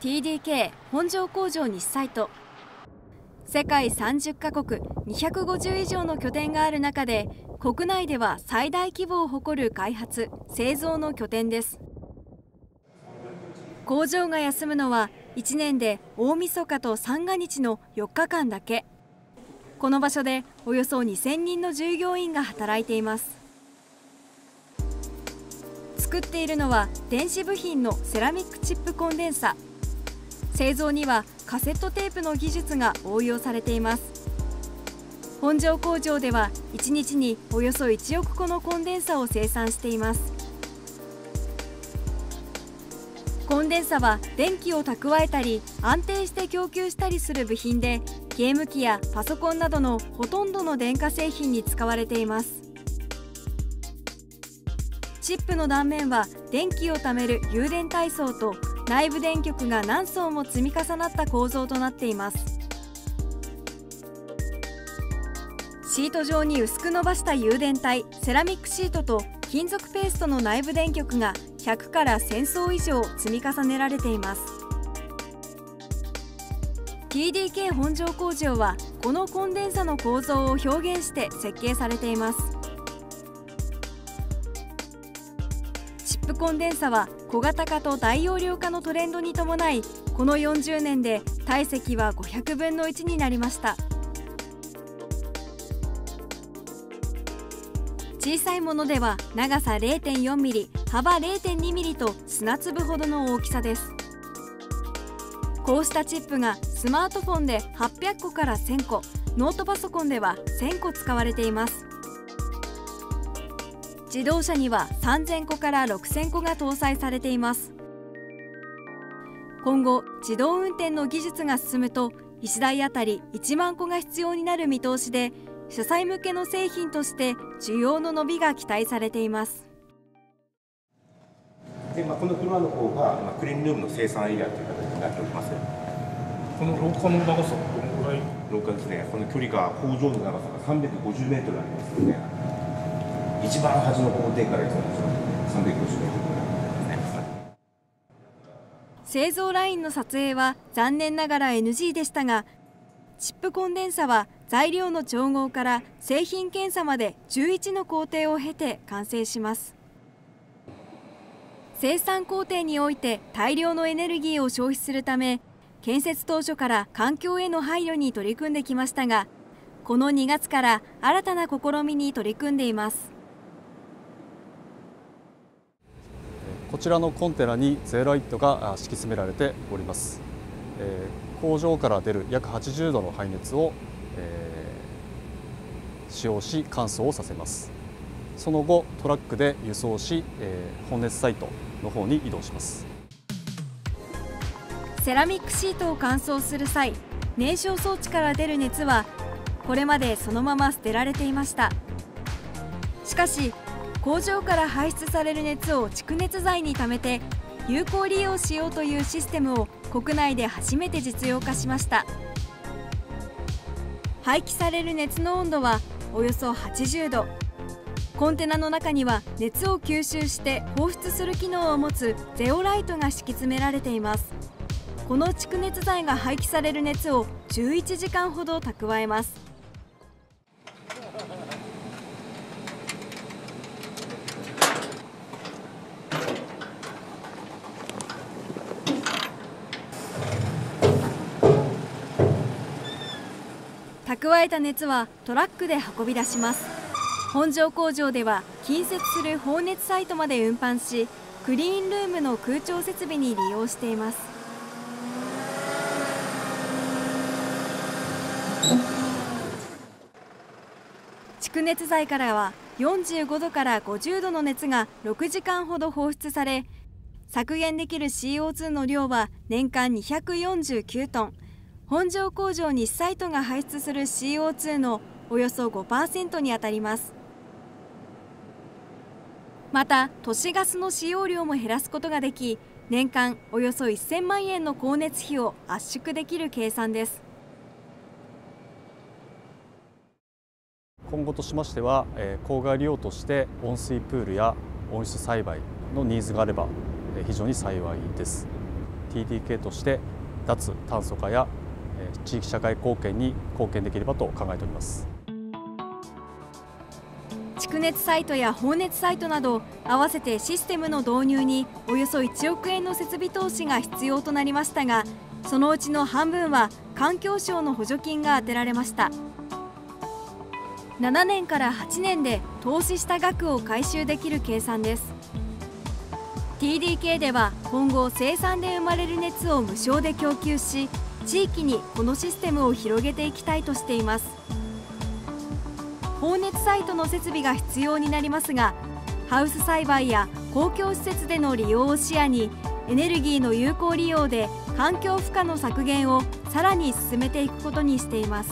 TDK 本庄工場日サイト世界30カ国250以上の拠点がある中で国内では最大規模を誇る開発製造の拠点です。工場が休むのは1年で大晦日と三が日の4日間だけ。この場所でおよそ2000人の従業員が働いています。作っているのは電子部品のセラミックチップコンデンサ製造にはカセットテープの技術が応用されています。本庄工場では1日におよそ1億個のコンデンサを生産しています。コンデンサは電気を蓄えたり安定して供給したりする部品でゲーム機やパソコンなどのほとんどの電化製品に使われています。チップの断面は電気を貯める誘電体操と内部電極が何層も積み重なった構造となっています。シート状に薄く伸ばした誘電体セラミックシートと金属ペーストの内部電極が100から1000層以上積み重ねられています。TDK 本庄工場はこのコンデンサの構造を表現して設計されています。チップコンデンサは小型化と大容量化のトレンドに伴いこの40年で体積は500分の1になりました。小さいものでは長さ 0.4mm 幅 0.2mm と砂粒ほどの大きさです。こうしたチップがスマートフォンで800個から1000個ノートパソコンでは1000個使われています。自動車には3000個から6000個が搭載されています。今後自動運転の技術が進むと1台あたり1万個が必要になる見通しで車載向けの製品として需要の伸びが期待されています。で、まあ、このフロアの方が、まあ、クリーンルームの生産エリアという形になっております。この廊下の長さどのぐらい？廊下ですね。この距離が工場の長さが350メートルありますので一番端の工程からですよ350メートル製造ラインの撮影は残念ながら NG でしたがチップコンデンサは材料の調合から製品検査まで11の工程を経て完成します。生産工程において大量のエネルギーを消費するため建設当初から環境への配慮に取り組んできましたがこの2月から新たな試みに取り組んでいます。こちらのコンテナにゼロライトが敷き詰められております、えー、工場から出る約80度の排熱を、使用し乾燥をさせます。その後トラックで輸送し、えー、本熱サイトの方に移動します。セラミックシートを乾燥する際燃焼装置から出る熱はこれまでそのまま捨てられていました。しかし工場から排出される熱を蓄熱材に貯めて有効利用しようというシステムを国内で初めて実用化しました。排気される熱の温度はおよそ80度。コンテナの中には熱を吸収して放出する機能を持つゼオライトが敷き詰められています。この蓄熱材が廃棄される熱を11時間ほど蓄えます。蓄えた熱はトラックで運び出します。本庄工場では近接する放熱サイトまで運搬しクリーンルームの空調設備に利用しています。蓄熱材からは45度から50度の熱が6時間ほど放出され削減できる CO2 の量は年間249トン。本庄工場にサイトが排出する CO2 のおよそ5%にあたります。また都市ガスの使用量も減らすことができ年間およそ1000万円の光熱費を圧縮できる計算です。今後としましては、えー、郊外利用として温水プールや温室栽培のニーズがあれば、えー、非常に幸いです。TDK として脱炭素化や、地域社会貢献に貢献できればと考えております。蓄熱サイトや放熱サイトなど合わせてシステムの導入におよそ1億円の設備投資が必要となりましたがそのうちの半分は環境省の補助金が充てられました。7年から8年で投資した額を回収できる計算です。TDK では今後生産で生まれる熱を無償で供給し地域にこのシステムを広げていきたいとしています。放熱サイトの設備が必要になりますがハウス栽培や公共施設での利用を視野にエネルギーの有効利用で環境負荷の削減をさらに進めていくことにしています。